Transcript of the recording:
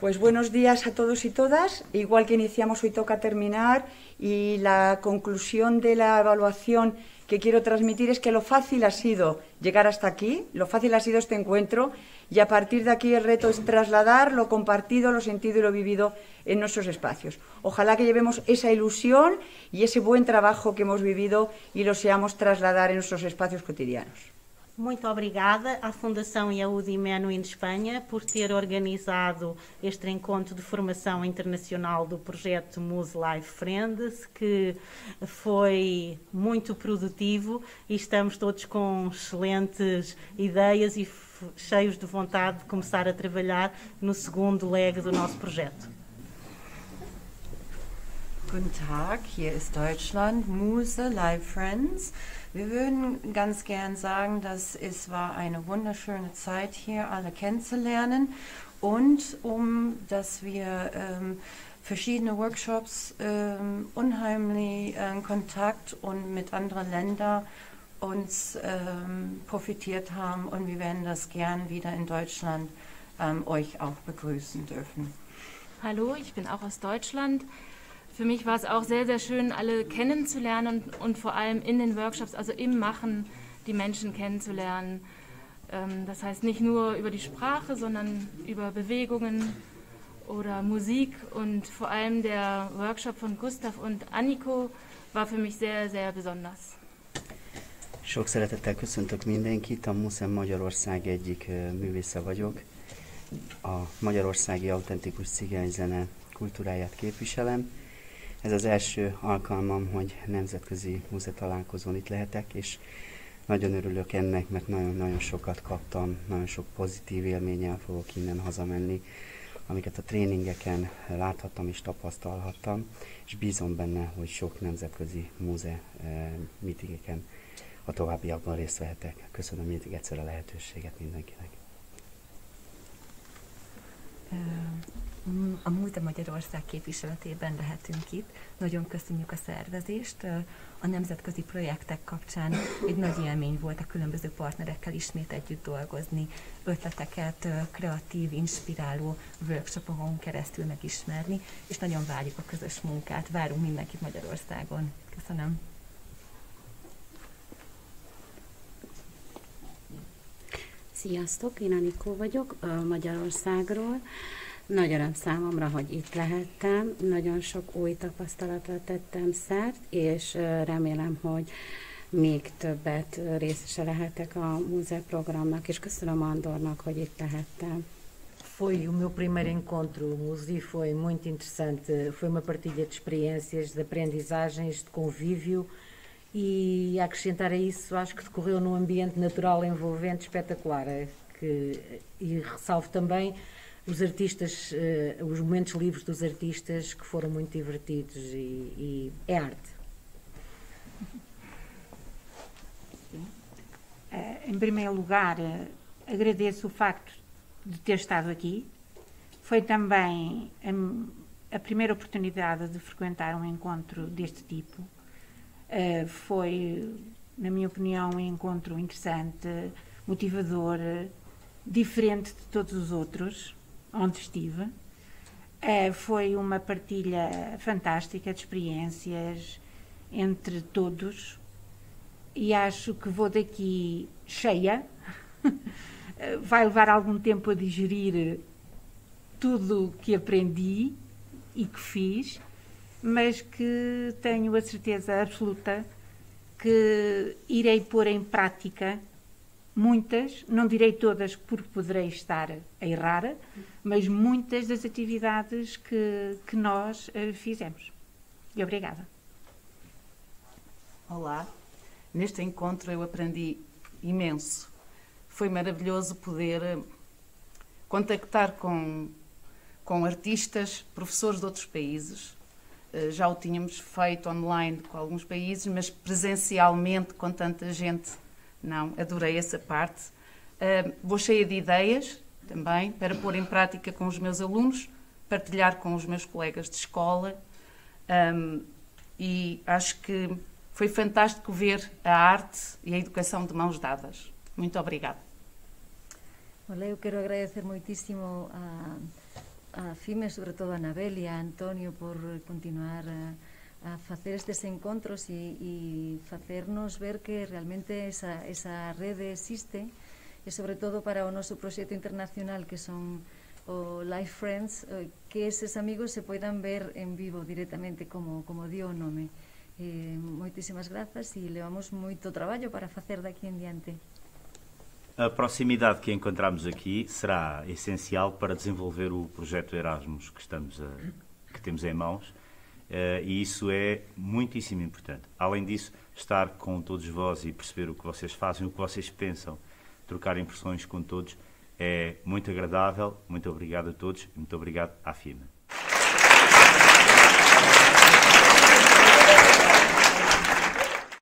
Pues buenos días a todos y todas. Igual que iniciamos, hoy toca terminar y la conclusión de la evaluación que quiero transmitir es que lo fácil ha sido llegar hasta aquí, lo fácil ha sido este encuentro y a partir de aquí el reto es trasladar lo compartido, lo sentido y lo vivido en nuestros espacios. Ojalá que llevemos esa ilusión y ese buen trabajo que hemos vivido y lo seamos trasladar en nuestros espacios cotidianos. Muito obrigada à Fundação e à UDI Menuhin de Espanha por ter organizado este encontro de formação internacional do projeto Muse Life Friends, que foi muito produtivo e estamos todos com excelentes ideias e cheios de vontade de começar a trabalhar no segundo leg do nosso projeto. Guten Tag, hier ist Deutschland, Muse, Live Friends. Wir würden ganz gern sagen, dass es war eine wunderschöne Zeit hier alle kennenzulernen und um, dass wir ähm, verschiedene Workshops ähm, unheimlich äh, Kontakt und mit anderen Ländern uns ähm, profitiert haben und wir werden das gern wieder in Deutschland ähm, euch auch begrüßen dürfen. Hallo, ich bin auch aus Deutschland. Für mich war es auch sehr, sehr schön, alle kennenzulernen und, und vor allem in den Workshops, also im Machen, die Menschen kennenzulernen. Ähm, das heißt nicht nur über die Sprache, sondern über Bewegungen oder Musik. Und vor allem der Workshop von Gustav und Anniko war für mich sehr, sehr besonders. Sok szeretettel köszöntök mindenkit, a MUSZEM Magyarország egyik művésze vagyok. A magyarországi autentikus cigányzene kultúráját képviselem. Ez az első alkalmam, hogy nemzetközi múze találkozón itt lehetek, és nagyon örülök ennek, mert nagyon-nagyon sokat kaptam, nagyon sok pozitív élménnyel fogok innen hazamenni, amiket a tréningeken láthattam és tapasztalhattam, és bízom benne, hogy sok nemzetközi múze eh, meetingeken a továbbiakban részt vehetek. Köszönöm még egyszer a lehetőséget mindenkinek. A Múlta Magyarország képviseletében lehetünk itt. Nagyon köszönjük a szervezést. A nemzetközi projektek kapcsán egy nagy élmény volt a különböző partnerekkel ismét együtt dolgozni, ötleteket, kreatív, inspiráló workshopokon keresztül megismerni, és nagyon várjuk a közös munkát. Várunk mindenkit Magyarországon. Köszönöm. Sziasztok, én Anikó vagyok Magyarországról. Nagy öröm számomra, hogy itt lehettem, nagyon sok új tapasztalatra tettem szert, és remélem, hogy még többet részese lehetek a és köszönöm Andornak, hogy itt lehettem. Foi o meu primeiro encontro MUSI, foi muito interessante. Foi uma partilha de experiências, de aprendizagens, de convívio e acrescentar a isso, acho que decorreu num ambiente natural envolvente espetacular. Que, e ressalvo também os artistas, uh, os momentos livres dos artistas que foram muito divertidos e, e é arte. Uh, em primeiro lugar, uh, agradeço o facto de ter estado aqui. Foi também a, a, primeira oportunidade de frequentar um encontro deste tipo. foi, na minha opinião, um encontro interessante, motivador, diferente de todos os outros onde estive. Uh, foi uma partilha fantástica de experiências entre todos e acho que vou daqui cheia. Vai levar algum tempo a digerir tudo o que aprendi e que fiz, mas que tenho a certeza absoluta que irei pôr em prática muitas, não direi todas porque poderei estar a errar, mas muitas das atividades que, que nós uh, fizemos. E obrigada. Olá, neste encontro eu aprendi imenso. Foi maravilhoso poder eh, contactar com, com artistas, professores de outros países. Uh, já o tínhamos feito online com alguns países, mas presencialmente com tanta gente não, adorei essa parte. Uh, vou cheia de ideias também para pôr em prática com os meus alunos, partilhar com os meus colegas de escola. Um, e acho que foi fantástico ver a arte e a educação de mãos dadas. Muito obrigada. Olha, eu quero agradecer muitíssimo a, a FIME, sobre todo a Anabel e a Antonio por continuar a, a facer estes encontros e, e facernos ver que realmente esa, esa rede existe e sobre todo para o noso proxecto internacional que son o Life Friends eh, que eses amigos se poidan ver en vivo directamente como, como dio o nome. Eh, moitísimas grazas e levamos moito traballo para facer daqui en diante. A proximidade que encontramos aqui será essencial para desenvolver o projeto Erasmus que, estamos a, que temos em mãos. Uh, e isso é muitíssimo importante. Além disso, estar com todos vós e perceber o que vocês fazem, o que vocês pensam, trocar impressões com todos é muito agradável. Muito obrigado a todos muito obrigado à FIMA.